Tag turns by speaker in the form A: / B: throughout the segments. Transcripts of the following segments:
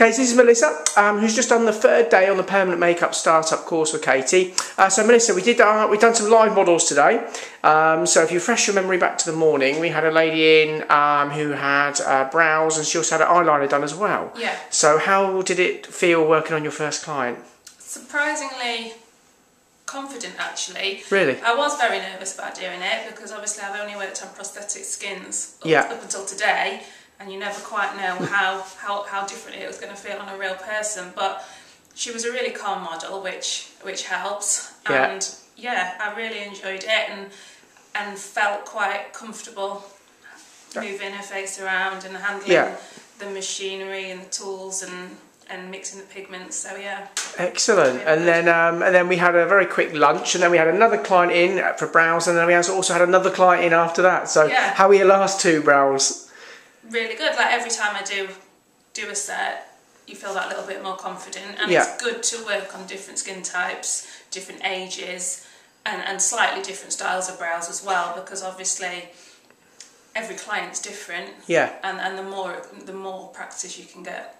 A: Katy, this is Melissa, um, who's just done the third day on the permanent makeup startup course with Katy. Uh, so Melissa, we did uh, we've done some live models today. Um, so if you refresh your memory back to the morning, we had a lady in um, who had uh, brows and she also had her eyeliner done as well.
B: Yeah.
A: So how did it feel working on your first client?
B: Surprisingly confident actually.
A: Really?
B: I was very nervous about doing it because obviously I've only worked on prosthetic skins up,
A: Yeah.
B: up until today and you never quite know how, how, how different it was going to feel on a real person but she was a really calm model which which helps
A: Yeah.
B: and yeah I really enjoyed it and and felt quite comfortable moving her face around and handling
A: Yeah.
B: the machinery and the tools and and mixing the pigments so yeah
A: Excellent. And then um, and then we had a very quick lunch, and then we had another client in for brows, and then we also had another client in after that. So
B: Yeah.
A: how were your last two brows?
B: Really good. Like every time I do do a set, you feel that little bit more confident, and
A: Yeah.
B: it's good to work on different skin types, different ages, and and slightly different styles of brows as well, because obviously every client's different,
A: Yeah.
B: and and the more the more practice you can get,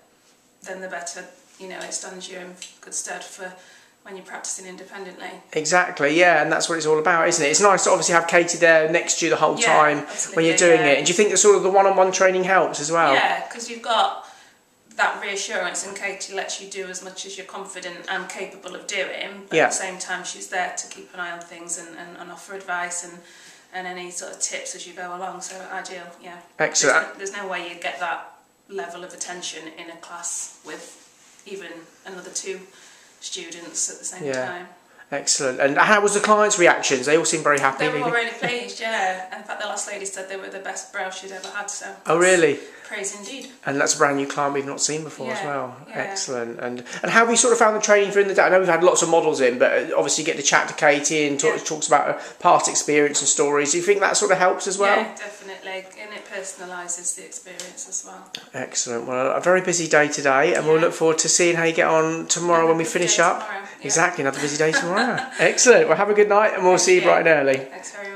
B: then the better. You know, it stands you in good stead for when you're practicing independently.
A: Exactly, yeah, and that's what it's all about, isn't it? It's nice to obviously have Katy there next to you the whole
B: Yeah,
A: time when you're doing
B: yeah.
A: it. And do you think that sort of the one-on-one training helps as well?
B: Yeah, because you've got that reassurance, and Katy lets you do as much as you're confident and capable of doing. But
A: Yeah.
B: at the same time, she's there to keep an eye on things and, and, and offer advice and, and any sort of tips as you go along. So ideal, yeah.
A: Excellent.
B: There's no, there's no way you'd get that level of attention in a class with even another two students at the same
A: Yeah.
B: time.
A: Excellent. And how was the clients' reactions? They all seemed very happy.
B: They were all really pleased, yeah. In fact, the last lady said they were the best brows she'd ever had. So
A: Oh, really?
B: Praise indeed.
A: And that's a brand new client we've not seen before as well.
B: yeah.
A: Excellent. And and how have you sort of found the training for in the day? I know we've had lots of models in, but obviously you get to chat to Katy and talk,
B: Yeah.
A: talks about her past experience and stories. Do you think that sort of helps as well?
B: Yeah, definitely. And it personalises the experience as well.
A: Excellent. Well, a very busy day today, and we'll look forward to seeing how you get on tomorrow when we finish up.
B: tomorrow, yeah.
A: Exactly, another busy day tomorrow. Excellent. Well, have a good night, and we'll see you
B: you.
A: bright and early.
B: Thanks very much.